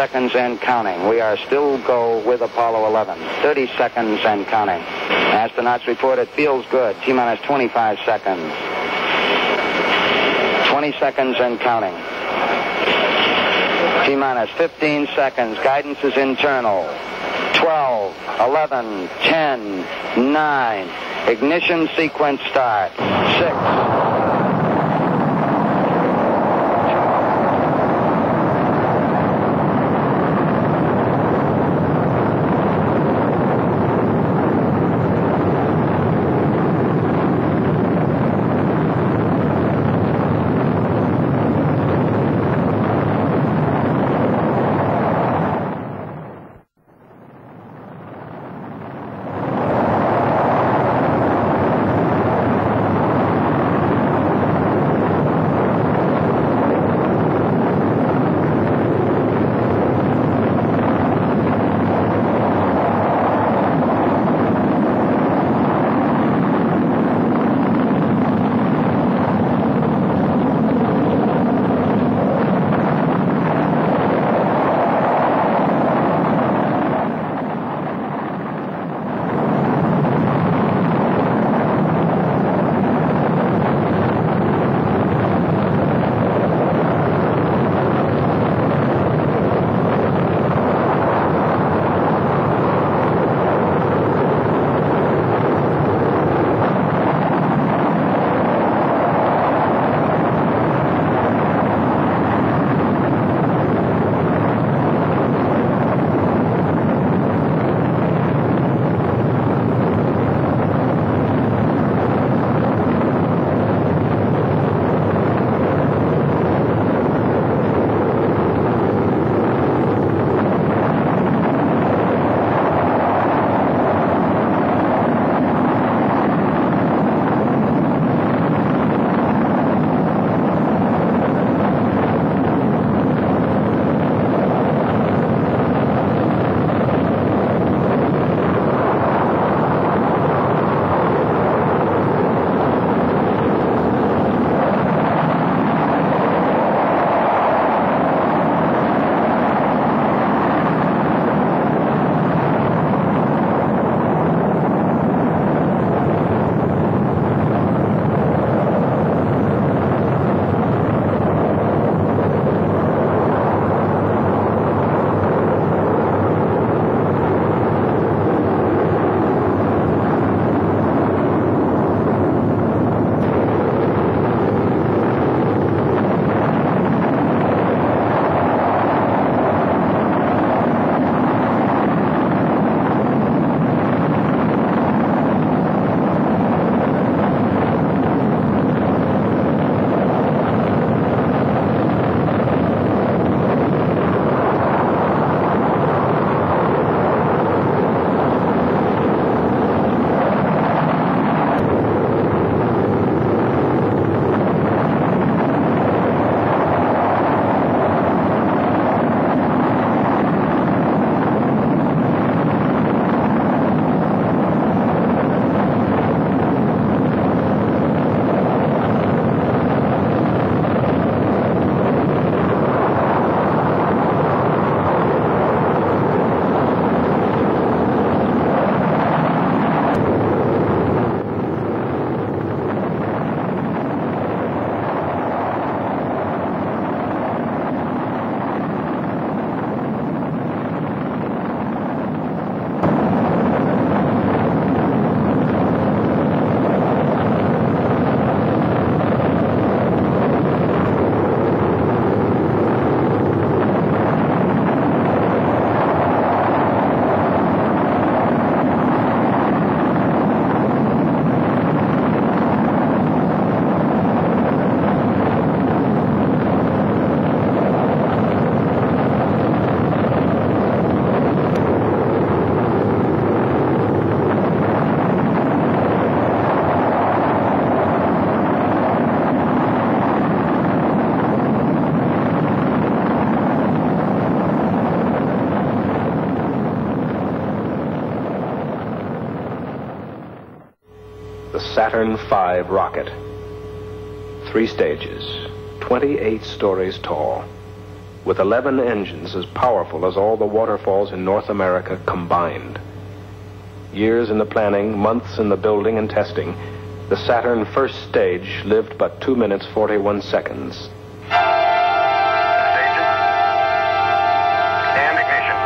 seconds and counting. We are still go with Apollo 11. 30 seconds and counting. Astronauts report it feels good. T minus 25 seconds. 20 seconds and counting. T minus 15 seconds. Guidance is internal. 12, 11, 10, 9. Ignition sequence start. 6. Saturn V rocket. Three stages, 28 stories tall. with 11 engines as powerful as all the waterfalls in North America combined. Years in the planning, months in the building and testing, the Saturn first stage lived but 2 minutes 41 seconds. Stages. And ignition.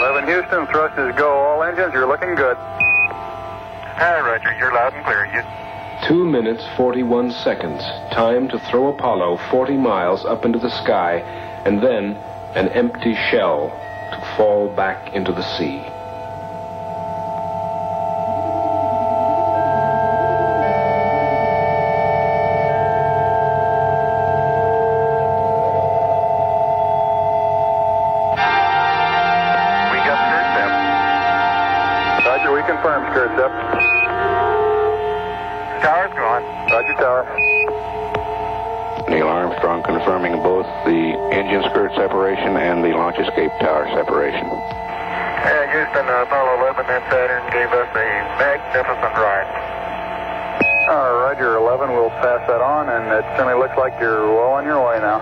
11 Houston, thrust is go. All engines, you're looking good. Roger. You're loud and clear. You... 2 minutes 41 seconds. Time to throw Apollo 40 miles up into the sky, and then an empty shell to fall back into the sea. We got skirt. Roger, we confirm. Tower's going. Roger, tower. Neil Armstrong confirming both the engine skirt separation and the launch escape tower separation. Yeah, Houston, uh, Apollo 11 and Saturn gave us a magnificent ride. Uh, Roger, 11, we'll pass that on, and it certainly looks like you're well on your way now.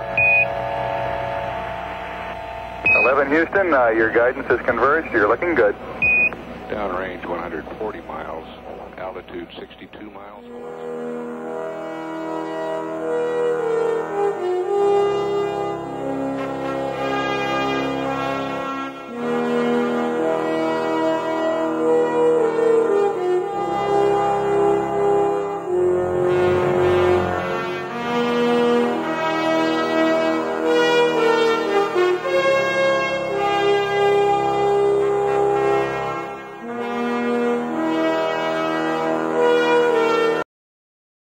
11 Houston, uh, your guidance is converged. You're looking good. Downrange 140 miles, altitude 62 miles.